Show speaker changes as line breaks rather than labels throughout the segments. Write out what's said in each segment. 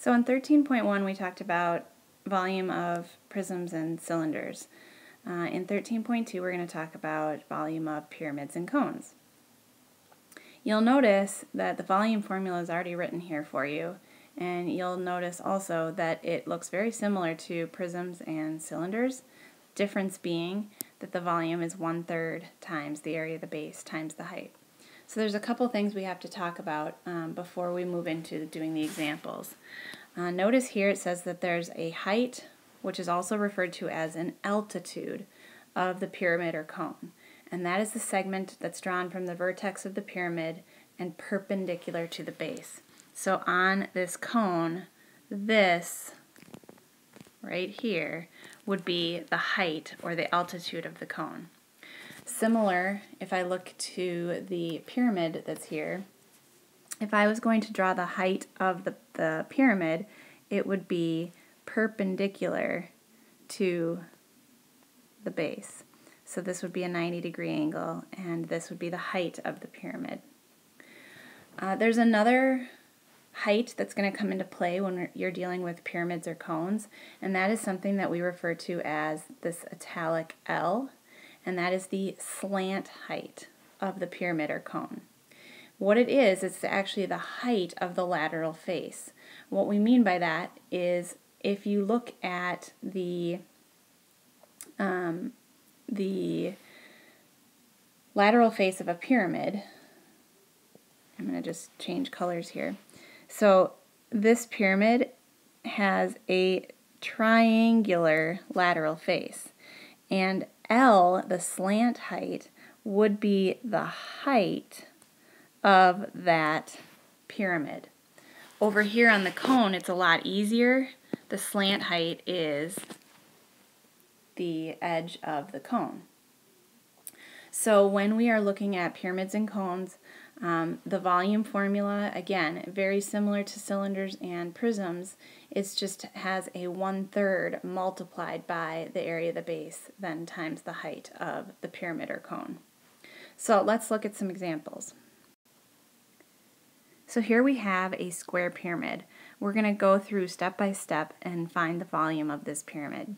So in 13.1 we talked about volume of prisms and cylinders. Uh, in 13.2 we're going to talk about volume of pyramids and cones. You'll notice that the volume formula is already written here for you and you'll notice also that it looks very similar to prisms and cylinders, difference being that the volume is one-third times the area of the base times the height. So there's a couple things we have to talk about um, before we move into doing the examples. Uh, notice here it says that there's a height, which is also referred to as an altitude of the pyramid or cone. And that is the segment that's drawn from the vertex of the pyramid and perpendicular to the base. So on this cone, this right here would be the height or the altitude of the cone. Similar, if I look to the pyramid that's here, if I was going to draw the height of the, the pyramid, it would be perpendicular to the base. So this would be a 90 degree angle, and this would be the height of the pyramid. Uh, there's another height that's going to come into play when you're dealing with pyramids or cones, and that is something that we refer to as this italic L and that is the slant height of the pyramid or cone. What it is, it's actually the height of the lateral face. What we mean by that is if you look at the um, the lateral face of a pyramid, I'm going to just change colors here. So this pyramid has a triangular lateral face. And L, the slant height, would be the height of that pyramid. Over here on the cone, it's a lot easier. The slant height is the edge of the cone. So when we are looking at pyramids and cones, um, the volume formula, again, very similar to cylinders and prisms, it just has a one-third multiplied by the area of the base, then times the height of the pyramid or cone. So let's look at some examples. So here we have a square pyramid. We're going to go through step by step and find the volume of this pyramid.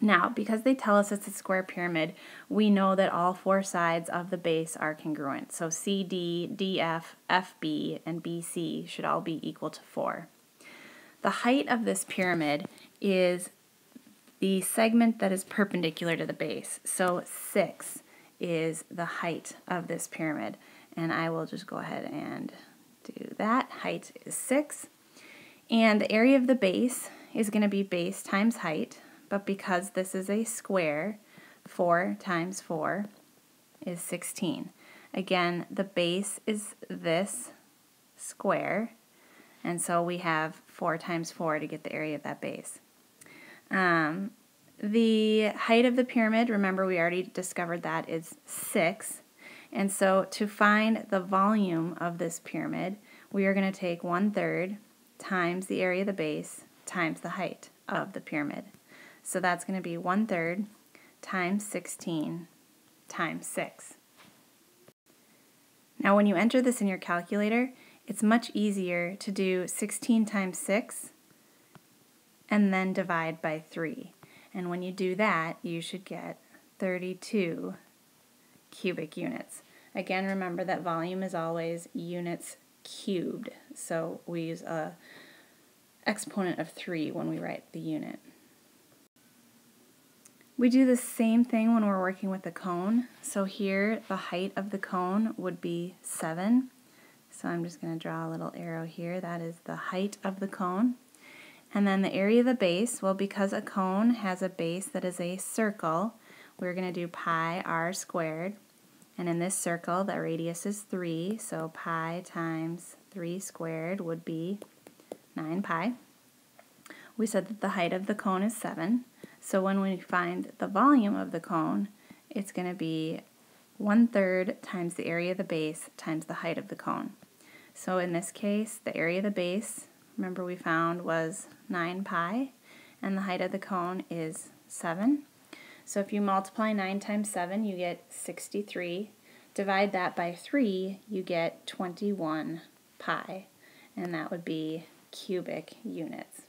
Now, because they tell us it's a square pyramid, we know that all four sides of the base are congruent. So CD, DF, FB, and BC should all be equal to 4. The height of this pyramid is the segment that is perpendicular to the base. So 6 is the height of this pyramid. And I will just go ahead and do that. Height is 6. And the area of the base is going to be base times height but because this is a square, 4 times 4 is 16. Again, the base is this square, and so we have 4 times 4 to get the area of that base. Um, the height of the pyramid, remember we already discovered that, is 6. And so to find the volume of this pyramid, we are going to take 1 third times the area of the base times the height of the pyramid. So that's going to be 1 third times 16 times 6. Now when you enter this in your calculator, it's much easier to do 16 times 6 and then divide by 3. And when you do that, you should get 32 cubic units. Again, remember that volume is always units cubed, so we use a exponent of 3 when we write the unit. We do the same thing when we're working with the cone. So here the height of the cone would be 7. So I'm just going to draw a little arrow here. That is the height of the cone. And then the area of the base, well because a cone has a base that is a circle, we're going to do pi r squared. And in this circle, the radius is 3, so pi times 3 squared would be 9 pi. We said that the height of the cone is 7. So when we find the volume of the cone, it's going to be one third times the area of the base times the height of the cone. So in this case, the area of the base, remember we found was 9 pi, and the height of the cone is 7. So if you multiply 9 times 7, you get 63. Divide that by 3, you get 21 pi, and that would be cubic units.